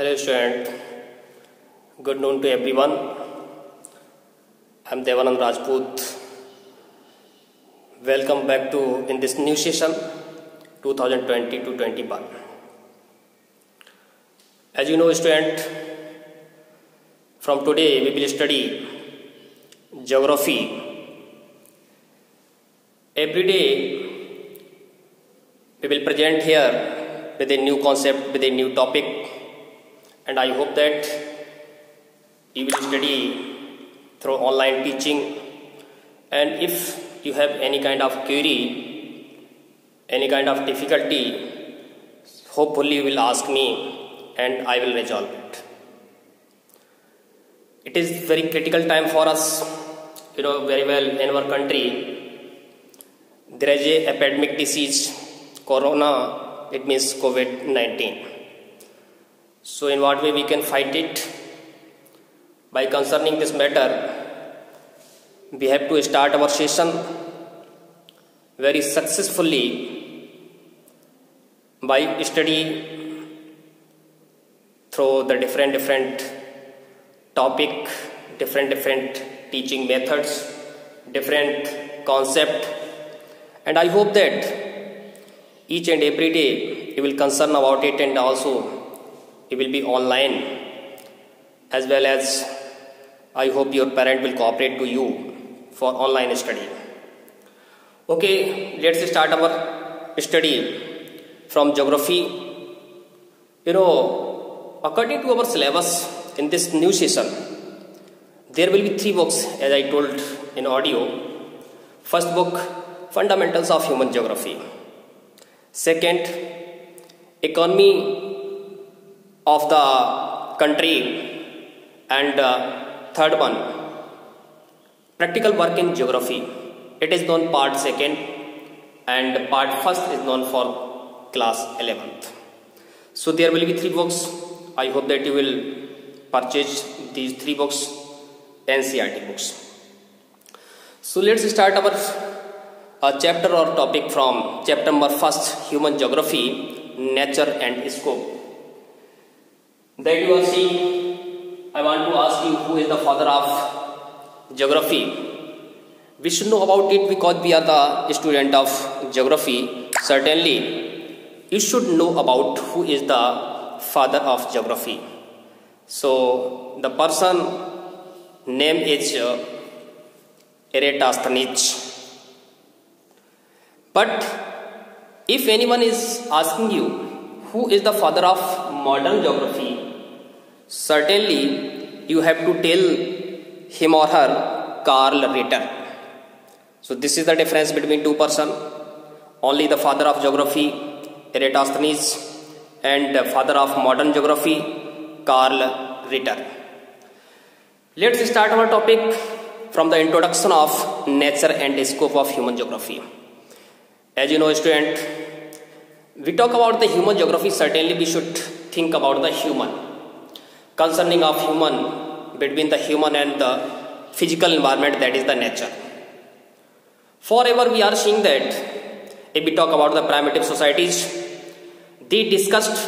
Hello student, good noon to everyone. I am Devanand Rajput. Welcome back to in this new session 2020 to 21. As you know student, from today we will study geography. Every day we will present here with a new concept, with a new topic and I hope that you will study through online teaching. And if you have any kind of query any kind of difficulty hopefully you will ask me and I will resolve it. It is very critical time for us you know very well in our country. There is a epidemic disease corona it means covid-19 so, in what way we can fight it? By concerning this matter, we have to start our session very successfully by study through the different different topic, different different teaching methods, different concept, and I hope that each and every day you will concern about it and also it will be online as well as I hope your parent will cooperate to you for online study. Okay, let's start our study from geography. You know, according to our syllabus in this new session, there will be three books as I told in audio. First book, Fundamentals of Human Geography. Second, Economy of the country and uh, third one practical work in geography. It is known part second and part first is known for class 11th so there will be three books. I hope that you will purchase these three books ncert books. So let's start our uh, chapter or topic from chapter number first human geography nature and scope that you are seeing, I want to ask you who is the father of geography. We should know about it because we are the student of geography. Certainly, you should know about who is the father of geography. So, the person name is uh, Eratosthenes. But if anyone is asking you who is the father of modern geography, certainly you have to tell him or her Carl Ritter. So this is the difference between two person. Only the father of geography, Eratosthenes, and father of modern geography, Carl Ritter. Let's start our topic from the introduction of nature and scope of human geography. As you know, student, we talk about the human geography. Certainly, we should think about the human concerning of human between the human and the physical environment that is the nature. Forever we are seeing that if we talk about the primitive societies, they discussed,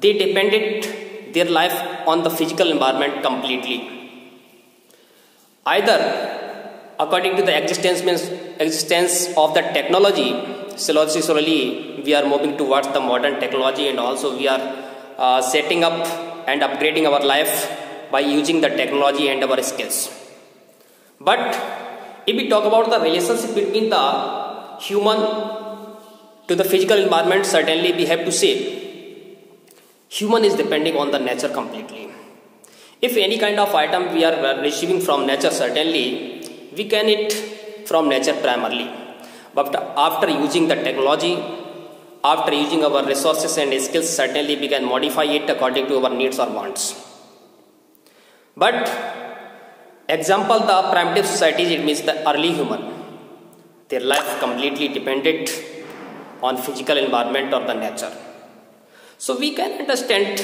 they depended their life on the physical environment completely. Either according to the existence means existence of the technology, slowly slowly we are moving towards the modern technology and also we are uh, setting up and upgrading our life by using the technology and our skills. But if we talk about the relationship between the human to the physical environment, certainly we have to say human is depending on the nature completely. If any kind of item we are receiving from nature, certainly we can eat from nature primarily. But after using the technology after using our resources and skills certainly we can modify it according to our needs or wants. But example the primitive societies it means the early human. Their life completely depended on physical environment or the nature. So we can understand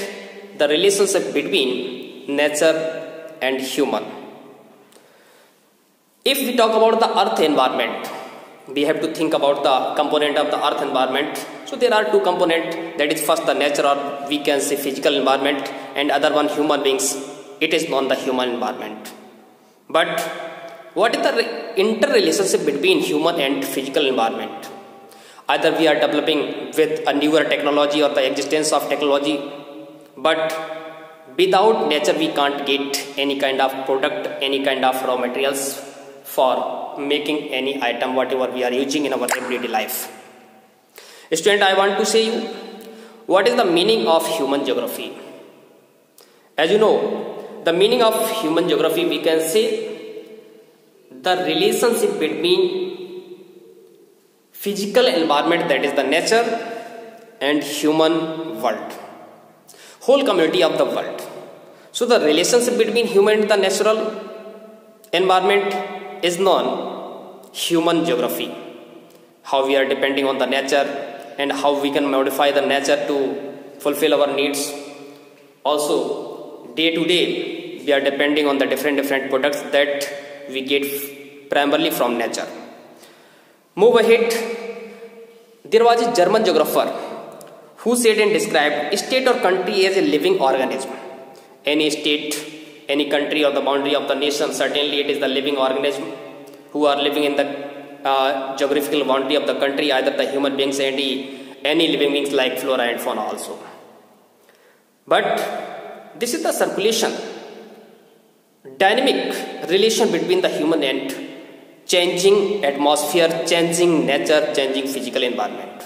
the relationship between nature and human. If we talk about the earth environment we have to think about the component of the earth environment So there are two components. That is first the nature or we can say physical environment and other one human beings. It is non the human environment. But what is the interrelationship between human and physical environment? Either we are developing with a newer technology or the existence of technology, but without nature we can't get any kind of product, any kind of raw materials for making any item whatever we are using in our everyday life. Student, I want to say you what is the meaning of human geography? As you know, the meaning of human geography we can say the relationship between physical environment that is the nature and human world whole community of the world so the relationship between human and the natural environment is known human geography how we are depending on the nature and how we can modify the nature to fulfill our needs also day to day we are depending on the different different products that we get primarily from nature. Move ahead. There was a German geographer who said and described state or country as a living organism. Any state, any country or the boundary of the nation, certainly it is the living organism who are living in the uh, geographical boundary of the country, either the human beings and any living beings like flora and fauna also. But this is the circulation dynamic relation between the human and changing atmosphere, changing nature, changing physical environment.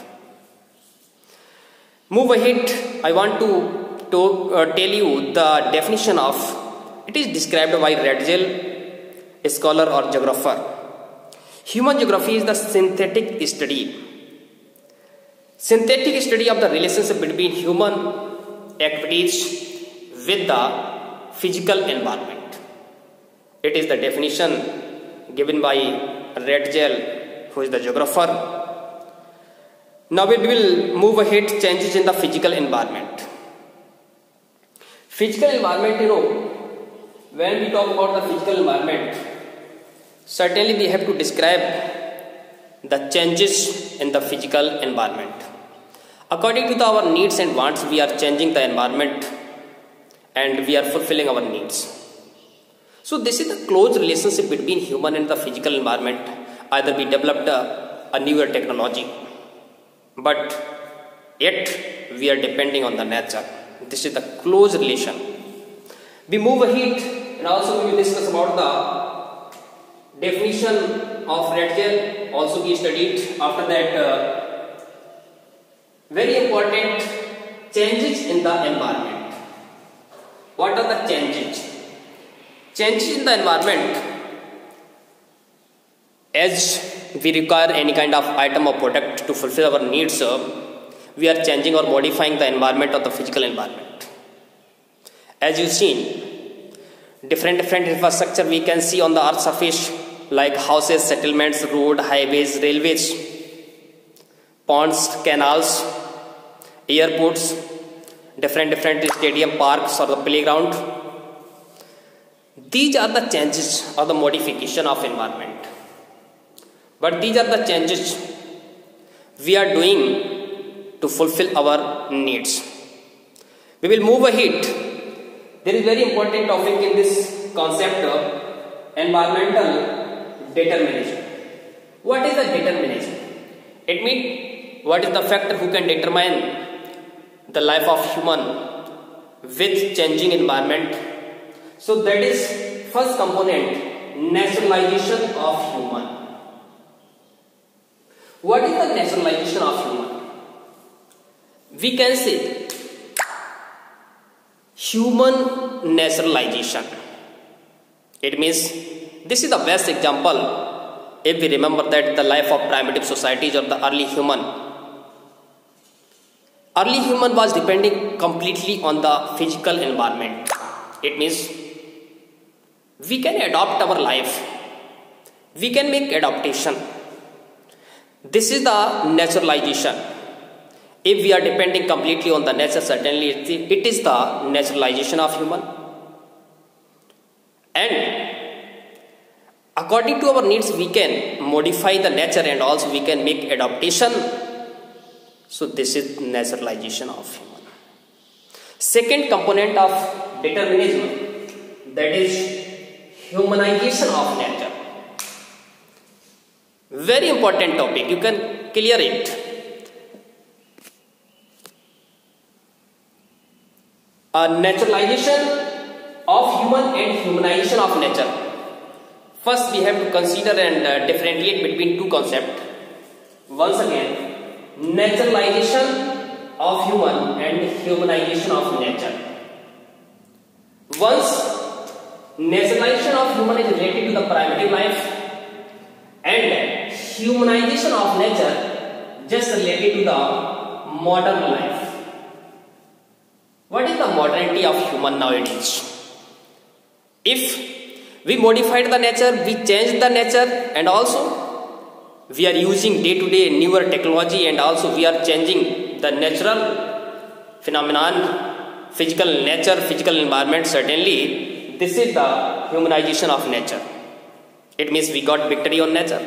Move ahead, I want to, to uh, tell you the definition of it is described by Ratzel, a scholar or geographer. Human geography is the synthetic study. Synthetic study of the relationship between human activities with the physical environment. It is the definition given by Ratzel, who is the geographer. Now we will move ahead changes in the physical environment. Physical environment, you know, when we talk about the physical environment, certainly we have to describe the changes in the physical environment. According to the, our needs and wants, we are changing the environment and we are fulfilling our needs. So this is the close relationship between human and the physical environment. Either we developed a, a newer technology, but yet we are depending on the nature. This is the close relation. We move ahead and also we will discuss about the definition of Ratzel. Also we studied after that uh, very important changes in the environment. What are the changes? changes in the environment as we require any kind of item or product to fulfill our needs we are changing or modifying the environment or the physical environment as you've seen different different infrastructure we can see on the earth surface like houses settlements road highways railways ponds canals airports different different stadium parks or the playground these are the changes or the modification of environment. But these are the changes we are doing to fulfill our needs. We will move ahead. There is very important topic in this concept of environmental determination. What is the determination? It means what is the factor who can determine the life of human with changing environment so that is first component naturalization of human. What is the naturalization of human? We can say human naturalization. It means this is the best example. If we remember that the life of primitive societies or the early human. Early human was depending completely on the physical environment. It means we can adopt our life. We can make adaptation. This is the naturalization. If we are depending completely on the nature certainly it is the naturalization of human. And according to our needs we can modify the nature and also we can make adaptation So this is naturalization of human. Second component of determinism that is humanization of nature. Very important topic. You can clear it. A naturalization of human and humanization of nature. First, we have to consider and uh, differentiate between two concepts. Once again, naturalization of human and humanization of nature. Once naturalization of human is related to the primitive life and humanization of nature just related to the modern life. What is the modernity of human nowadays? If we modified the nature, we changed the nature and also we are using day to day newer technology and also we are changing the natural phenomenon physical nature physical environment. Certainly this is the humanization of nature. It means we got victory on nature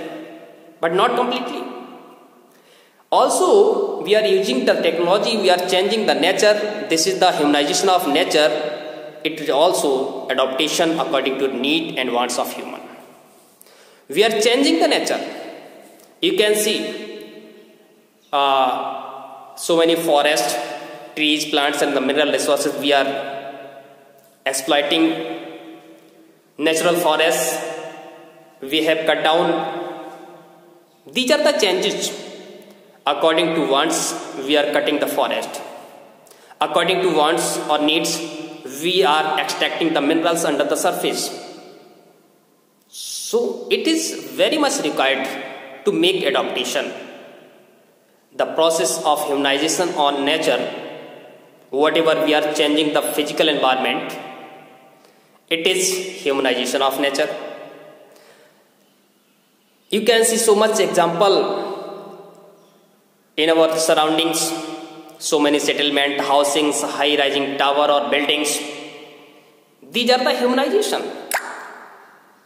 but not completely. Also we are using the technology we are changing the nature. This is the humanization of nature it is also adaptation according to need and wants of human. We are changing the nature. You can see uh, so many forests, trees, plants and the mineral resources we are exploiting. Natural forests we have cut down. These are the changes. According to wants we are cutting the forest. According to wants or needs we are extracting the minerals under the surface so it is very much required to make adaptation. The process of humanization on nature, whatever we are changing the physical environment, it is humanization of nature. You can see so much example in our surroundings, so many settlement, housings, high rising tower or buildings. These are the humanization.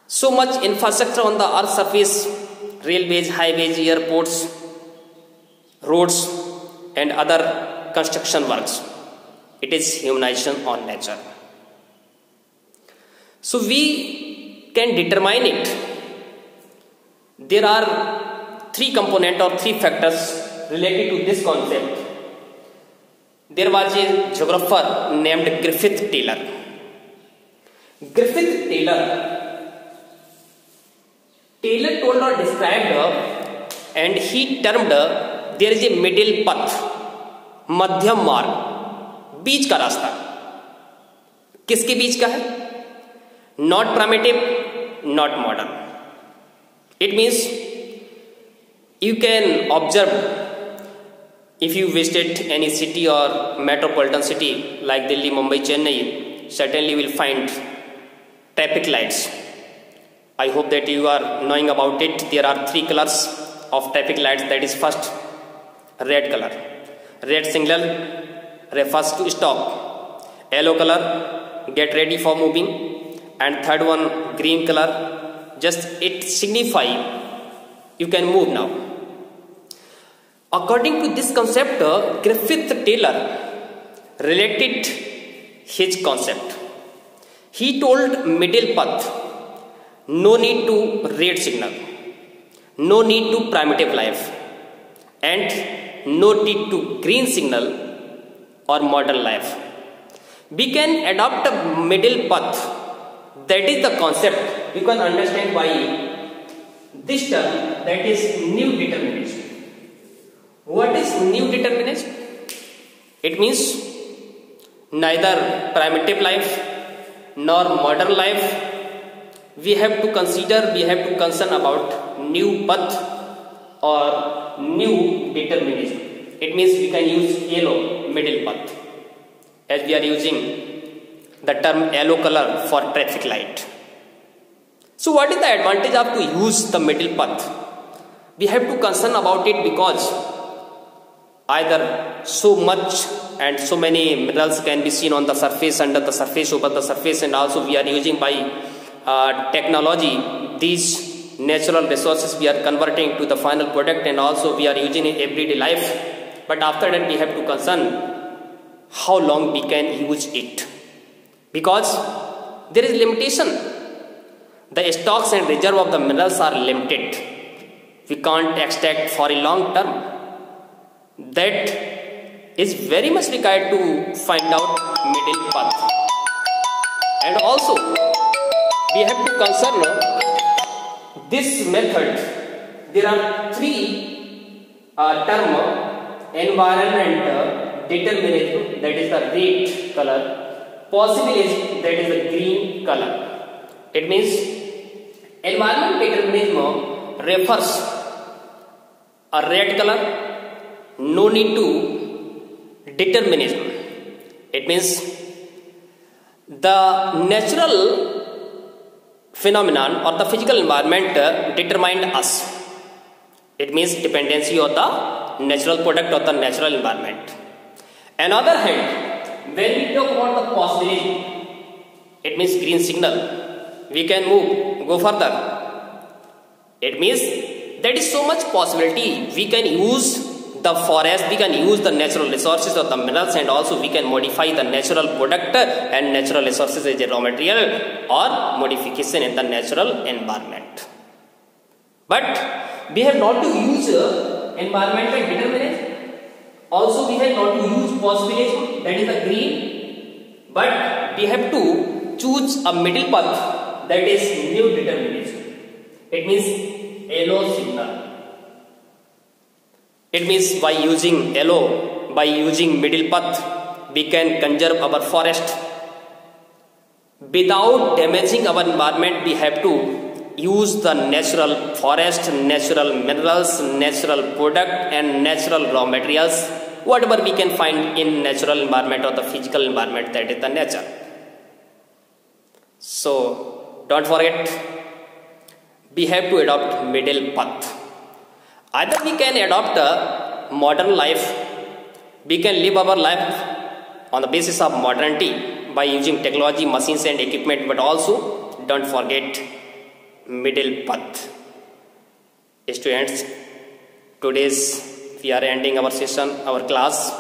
So much infrastructure on the earth surface railways, highways, airports, roads and other construction works. It is humanization on nature. So we can determine it. There are three components or three factors related to this concept. There was a geographer named Griffith Taylor. Griffith Taylor Taylor told or described and he termed there is a middle path मध्यम मार्ग बीच का रास्ता किसके बीच का है not primitive not modern it means you can observe if you visited any city or metropolitan city like Delhi, Mumbai, Chennai, certainly will find traffic lights I hope that you are knowing about it. There are three colors of traffic lights. That is first red color. Red signal refers to stop. Yellow color get ready for moving. And third one green color just it signify you can move now. According to this concept, uh, Griffith Taylor related his concept. He told middle path no need to red signal, no need to primitive life, and no need to green signal or modern life. We can adopt a middle path. That is the concept. You can understand why this term that is new determinism. What is neo-determinism? It means neither primitive life nor modern life we have to consider we have to concern about new path or new determinism it means we can use yellow middle path as we are using the term yellow color for traffic light. So what is the advantage of to use the middle path we have to concern about it because either so much and so many minerals can be seen on the surface under the surface over the surface and also we are using by uh, technology, these natural resources we are converting to the final product and also we are using in everyday life. But after that we have to concern how long we can use it. Because there is limitation. The stocks and reserve of the minerals are limited. We can't extract for a long term that is very much required to find out middle path. And also we have to consider this method. There are three uh, term environment determinism that is the red color. Possibilism that is the green color. It means environment determinism refers a red color no need to determinism it means the natural phenomenon or the physical environment determined us. It means dependency of the natural product of the natural environment. On other hand when we talk about the possibility it means green signal. We can move go further. It means there is so much possibility we can use the forest we can use the natural resources of the minerals and also we can modify the natural product and natural resources as a raw material or modification in the natural environment. But we have not to use uh, environmental determinism also we have not to use possibility that is the green. But we have to choose a middle path that is neo-determinism it means yellow signal it means by using yellow, by using middle path, we can conserve our forest. Without damaging our environment, we have to use the natural forest, natural minerals, natural product and natural raw materials, whatever we can find in natural environment or the physical environment that is the nature. So, don't forget, we have to adopt middle path Either we can adopt a modern life, we can live our life on the basis of modernity by using technology, machines and equipment, but also don't forget middle path. Students, today's we are ending our session, our class.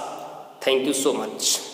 Thank you so much.